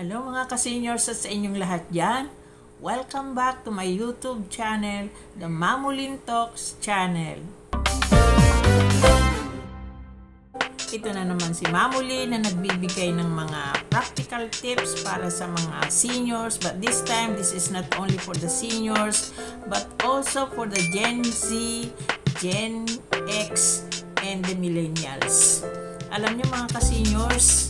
Hello mga ka-seniors sa inyong lahat dyan. Welcome back to my YouTube channel, the Mamulin Talks channel. Ito na naman si Mamuli na nagbibigay ng mga practical tips para sa mga seniors. But this time, this is not only for the seniors, but also for the Gen Z, Gen X, and the millennials. Alam niyo mga ka-seniors,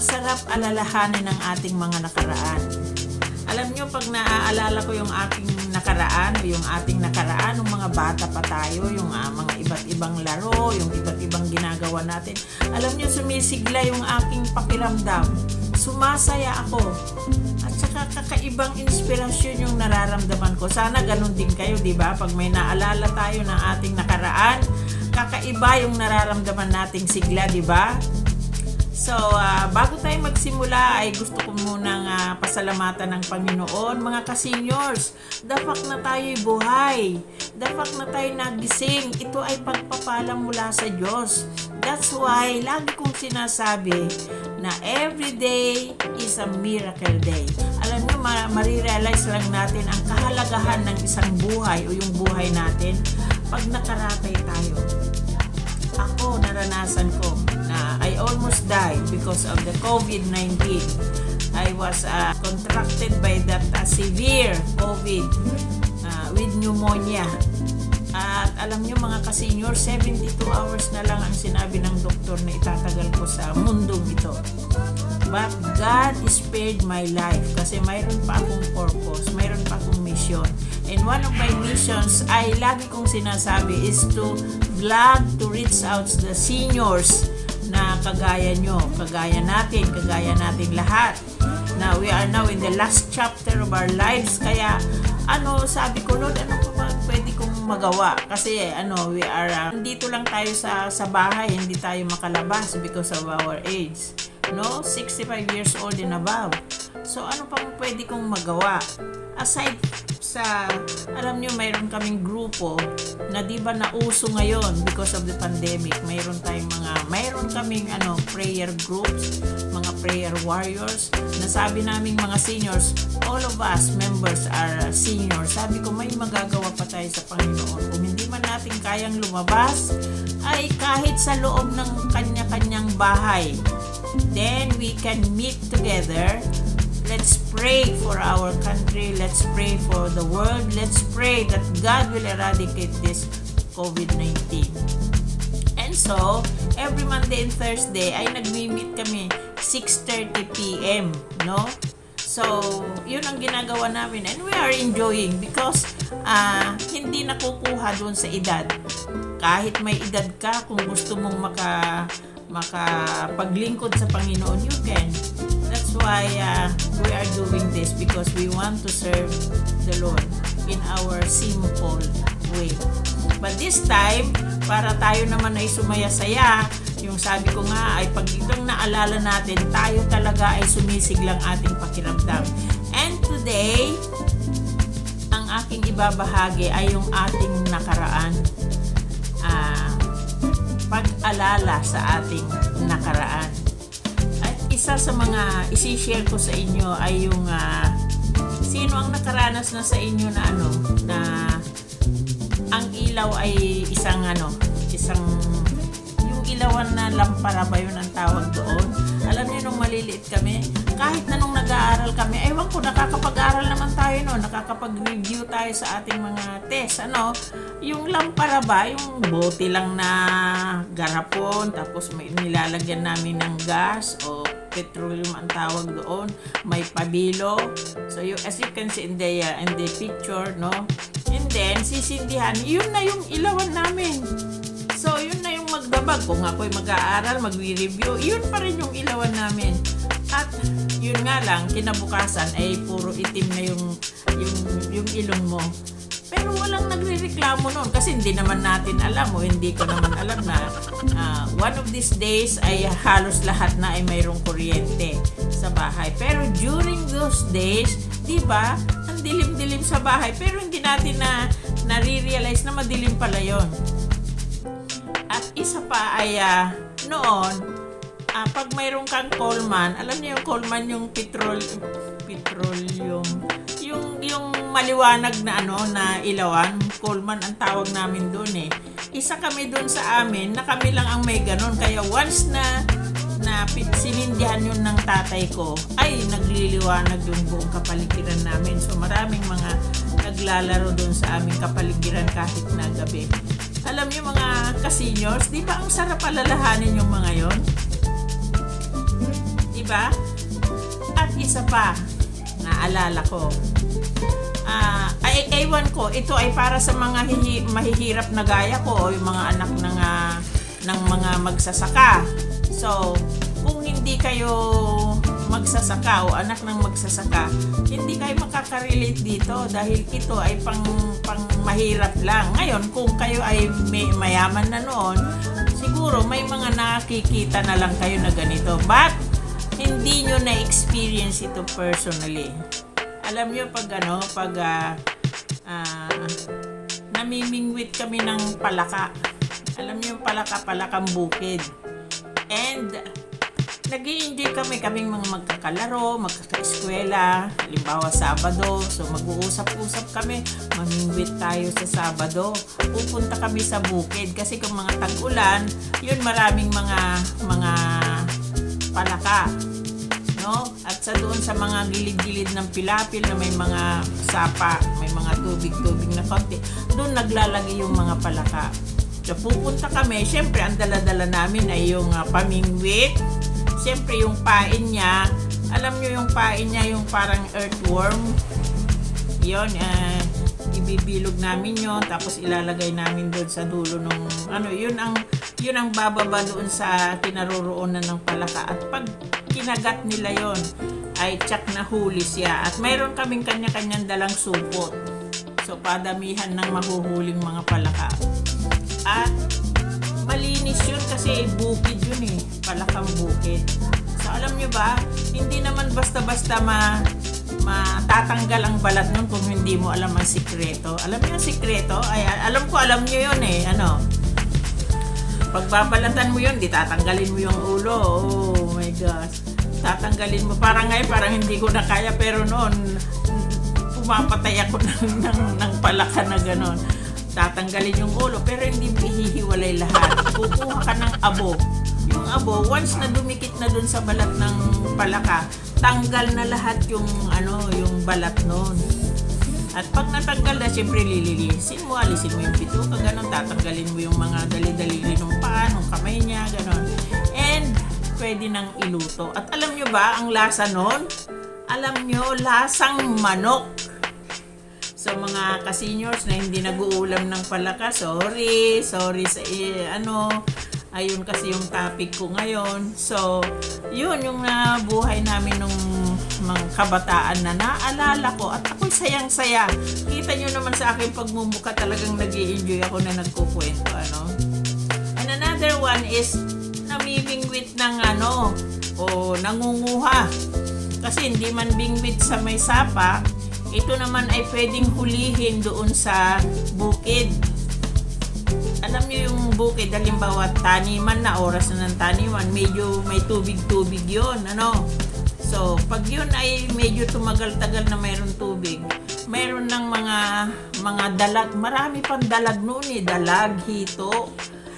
ang sarap alalahanin ng ating mga nakaraan. Alam niyo pag naaalala ko yung aking nakaraan yung ating nakaraan ng mga bata pa tayo, yung ah, mga iba't ibang laro, yung iba't ibang ginagawa natin. Alam niyo sumisigla yung aking pakiramdam. Sumasaya ako. At saka kakaibang inspirasyon yung nararamdaman ko. Sana ganun din kayo, di ba? Pag may naalala tayo ng ating nakaraan, kakaiba yung nararamdaman nating sigla, di ba? So, ah, bago tayo magsimula ay gusto ko munang ah, pasalamatan ng Panginoon. Mga ka-seniors, dapat na tayo'y buhay. Dapat na tayo nagising. Ito ay pagpapala mula sa Diyos. That's why, lagi kong sinasabi na every day is a miracle day. Alam nyo, ma- marirealize lang natin ang kahalagahan ng isang buhay o yung buhay natin pag nakaratay tayo ako naranasan ko na I almost died because of the COVID-19. I was uh, contracted by that uh, severe COVID uh, with pneumonia. At alam nyo mga ka-senior, 72 hours na lang ang sinabi ng doktor na itatagal ko sa mundong ito. But God spared my life kasi mayroon pa akong purpose, mayroon pa akong mission. And one of my missions ay lagi kong sinasabi is to vlog to reach out to the seniors kagaya nyo, kagaya natin, kagaya natin lahat. Now, we are now in the last chapter of our lives. Kaya, ano, sabi ko, Lord, ano pa pwede kong magawa? Kasi, ano, we are, uh, dito lang tayo sa, sa bahay, hindi tayo makalabas because of our age. No? 65 years old and above. So, ano pa pwede kong magawa? Aside sa, alam nyo, mayroon kaming grupo na di ba nauso ngayon because of the pandemic. Mayroon tayong mga, mayroon kaming ano, prayer groups, mga prayer warriors. Nasabi naming mga seniors, all of us members are seniors. Sabi ko, may magagawa pa tayo sa Panginoon. Kung hindi man natin kayang lumabas, ay kahit sa loob ng kanya-kanyang bahay, then we can meet together Let's pray for our country. Let's pray for the world. Let's pray that God will eradicate this COVID-19. And so, every Monday and Thursday ay nagmi-meet kami 6.30 p.m. No? So, yun ang ginagawa namin. And we are enjoying because uh, hindi nakukuha doon sa edad. Kahit may edad ka, kung gusto mong maka makapaglingkod sa Panginoon, you can. That's why uh, we are doing this because we want to serve the Lord in our simple way. But this time, para tayo naman ay sumaya-saya, yung sabi ko nga ay pag itong naalala natin, tayo talaga ay sumisiglang ating pakiramdam. And today, ang aking ibabahagi ay yung ating nakaraan. Ah, pag-alala sa ating nakaraan. Isa sa mga isi-share ko sa inyo ay yung uh, sino ang nakaranas na sa inyo na ano na ang ilaw ay isang ano isang yung ilawan na lampara ba yun ang tawag doon. Alam niyo nung maliliit kami kahit na nung nag-aaral kami ewan ko nakakapag-aral naman tayo no nakakapag-review tayo sa ating mga test ano yung lampara ba yung bote lang na garapon tapos may nilalagyan namin ng gas o petroleum ang tawag doon. May pabilo. So you, as you can see in the, uh, in the picture no? And then sisindihan. Yun na yung ilawan namin. So yun na yung magdabag. Kung ako'y mag-aaral magwi-review yun pa rin yung ilawan namin. At yun nga lang kinabukasan ay puro itim na yung yung, yung ilong mo pero walang nagre-reklamo noon kasi hindi naman natin alam o hindi ko naman alam na uh, one of these days ay halos lahat na ay mayroong kuryente sa bahay. Pero during those days, di ba, ang dilim-dilim sa bahay pero hindi natin na nare-realize na madilim pala yon. At isa pa ay uh, noon, ah, pag mayroon kang Coleman, alam niyo yung Coleman yung petrol, petroleum, yung, yung maliwanag na ano, na ilawan, Coleman ang tawag namin doon eh. Isa kami doon sa amin na kami lang ang may ganun. Kaya once na na sinindihan yun ng tatay ko, ay nagliliwanag yung buong kapaligiran namin. So maraming mga naglalaro doon sa aming kapaligiran kahit na gabi. Alam niyo mga ka-seniors, di ba ang sarap alalahanin yung mga yon? Di ba? At isa pa, naalala ko, uh, ay, ewan ko, ito ay para sa mga hihi, mahihirap na gaya ko o yung mga anak ng, uh, ng mga magsasaka. So, kung hindi kayo magsasaka o anak ng magsasaka, hindi kayo makakarelate dito dahil ito ay pang, pang mahirap lang. Ngayon, kung kayo ay may, mayaman na noon, siguro may mga nakikita na lang kayo na ganito. But, hindi nyo na-experience ito personally. Alam nyo pag ano, pag uh, uh, namimingwit kami ng palaka. Alam nyo yung palaka, palakang bukid. And nag enjoy kami, kaming mga magkakalaro, magkakaeskwela, halimbawa Sabado, so mag-uusap-usap kami, mamingwit tayo sa Sabado, pupunta kami sa bukid, kasi kung mga tag-ulan, yun maraming mga, mga palaka, no? Sa doon sa mga gilid-gilid ng pilapil na may mga sapa, may mga tubig-tubig na konti, doon naglalagay yung mga palaka. So pupunta kami, syempre ang dala-dala namin ay yung uh, pamingwit, Siyempre, yung pain niya, alam nyo yung pain niya, yung parang earthworm. Yun, uh, ibibilog namin yon tapos ilalagay namin doon sa dulo ng ano yun ang yun ang bababa doon sa kinaroroonan ng palaka at pag kinagat nila yon ay tsak na huli siya at mayroon kaming kanya-kanyang dalang supot so padamihan ng mahuhuling mga palaka at malinis yun kasi bukid yun eh. Palakang bukid. So alam nyo ba, hindi naman basta-basta ma matatanggal ang balat nun kung hindi mo alam ang sikreto. Alam niyo ang sikreto? Ay, alam ko, alam niyo yun eh. Ano? Pagbabalatan mo yun, di tatanggalin mo yung ulo. Oh my gosh. Tatanggalin mo. Parang ngayon, parang hindi ko na kaya. Pero noon, pumapatay ako ng, ng, ng palaka na gano'n tatanggalin yung ulo pero hindi ihihiwalay lahat. Kukuha ka ng abo. Yung abo, once na dumikit na dun sa balat ng palaka, tanggal na lahat yung ano, yung balat nun. At pag natanggal na, syempre lililisin mo, alisin mo yung bituka, ganun, tatanggalin mo yung mga dali-dali ng paa, ng kamay niya, ganun. And, pwede nang iluto. At alam nyo ba, ang lasa nun? Alam nyo, lasang manok sa mga ka-seniors na hindi nag-uulam ng palaka, sorry, sorry sa eh, ano, ayun kasi yung topic ko ngayon. So, yun yung uh, buhay namin nung mga kabataan na naalala ko at ako'y sayang-saya. Kita nyo naman sa akin pagmumuka talagang nag enjoy ako na nagkukwento, ano. And another one is namibingwit ng ano, o nangunguha. Kasi hindi man bingwit sa may sapa, ito naman ay pwedeng hulihin doon sa bukid. Alam niyo yung bukid, halimbawa taniman na oras na ng taniman, medyo may tubig-tubig yon ano? So, pag yun ay medyo tumagal-tagal na mayroon tubig, mayroon ng mga mga dalag, marami pang dalag noon eh, dalag, hito.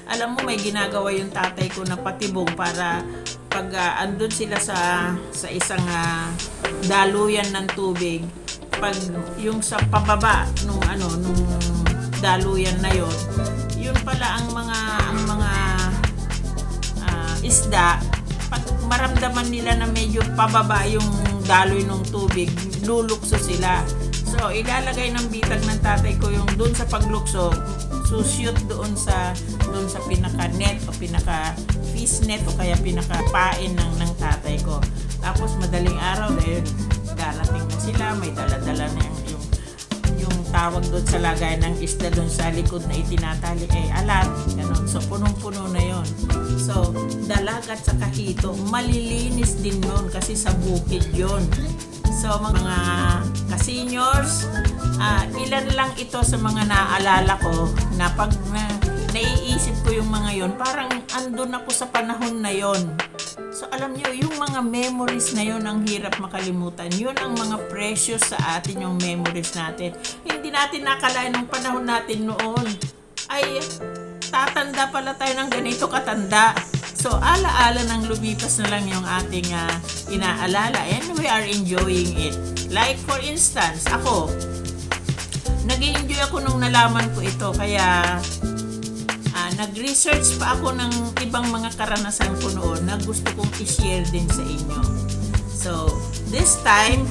Alam mo may ginagawa yung tatay ko na patibong para pag uh, andun sila sa sa isang uh, daluyan ng tubig, pag yung sa pababa nung ano nung daluyan na yon yun pala ang mga ang mga uh, isda. Pag maramdaman nila na medyo pababa yung daloy ng tubig lulukso sila. So ilalagay ng bitag ng tatay ko yung doon sa paglukso sushoot doon sa doon sa pinaka net o pinaka fish net o kaya pinaka pain ng ng tatay ko. Tapos madaling araw dahil darating na sila, may dala-dala na yung, yung, yung tawag doon sa lagay ng isda doon sa likod na itinatali ay eh, alat, ganun. So, punong-puno na yon So, dalag at sa kahito, malilinis din yon kasi sa bukid yon So, mga ka-seniors, uh, ilan lang ito sa mga naaalala ko na pag na, naiisip ko yung mga yon parang andun ako sa panahon na yon So alam nyo, yung mga memories na yun ang hirap makalimutan. Yun ang mga precious sa atin, yung memories natin. Hindi natin nakalain nung panahon natin noon. Ay, tatanda pala tayo ng ganito katanda. So, alaala nang lumipas na lang yung ating uh, inaalala and we are enjoying it. Like for instance, ako, nag enjoy ako nung nalaman ko ito kaya uh, nag-research pa ako ng ibang mga karanasan ko noon na gusto kong i-share din sa inyo. So, this time,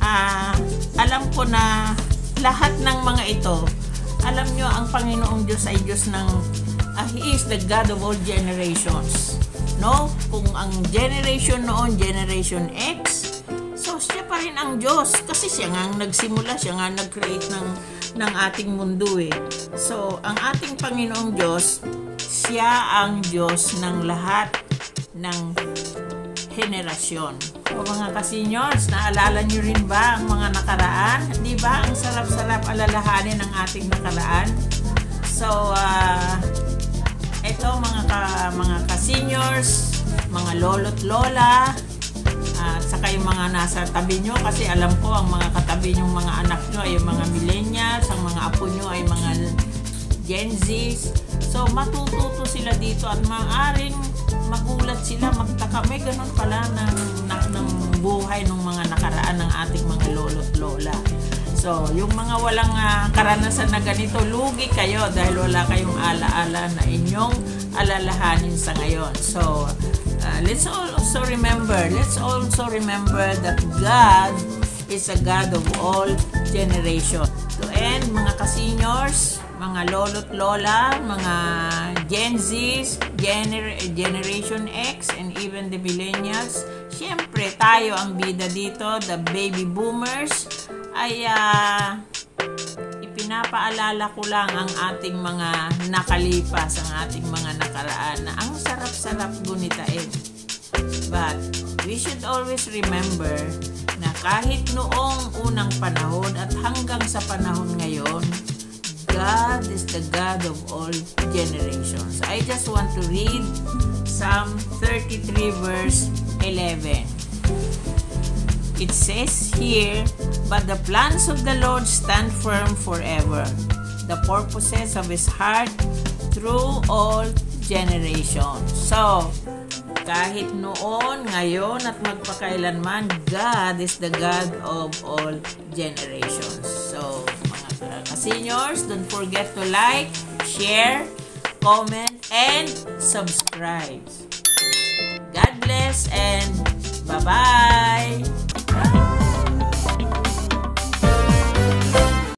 uh, alam ko na lahat ng mga ito, alam nyo, ang Panginoong Diyos ay Diyos ng, uh, He is the God of all generations. No? Kung ang generation noon, generation X, so siya pa rin ang Diyos. Kasi siya nga nagsimula, siya nga nag-create ng, ng ating mundo eh. So, ang ating Panginoong Diyos, siya ang Diyos ng lahat ng henerasyon. O mga ka-seniors, naalala nyo rin ba ang mga nakaraan? Di ba? Ang sarap-sarap alalahanin ng ating nakaraan. So, uh, ito mga ka, mga ka-seniors, mga lolo't lola, at uh, saka yung mga nasa tabi nyo kasi alam ko ang mga katabi nyong mga anak nyo ay yung mga millennials, ang mga apo nyo ay mga Gen Zs. So, matututo sila dito at maaaring magulat sila, magtaka. May ganun pala ng buhay ng mga nakaraan ng ating mga lolo't lola. So, yung mga walang uh, karanasan na ganito, lugi kayo dahil wala kayong alaala na inyong alalahanin sa ngayon. So, uh, let's also remember, let's also remember that God is a God of all generations. To end, mga ka-seniors, mga lolo't lola, mga Gen Zs, gener Generation X, and even the millennials. Siyempre, tayo ang bida dito, the baby boomers, ay uh, ipinapaalala ko lang ang ating mga nakalipas, ang ating mga nakaraan na ang sarap-sarap gunitain. But we should always remember na kahit noong unang panahon at hanggang sa panahon ngayon, God is the God of all generations. I just want to read Psalm 33 verse 11. It says here, But the plans of the Lord stand firm forever, the purposes of His heart through all generations. So, kahit noon, ngayon, at magpakailanman, God is the God of all generations. So, seniors, don't forget to like, share, comment, and subscribe. and bye-bye.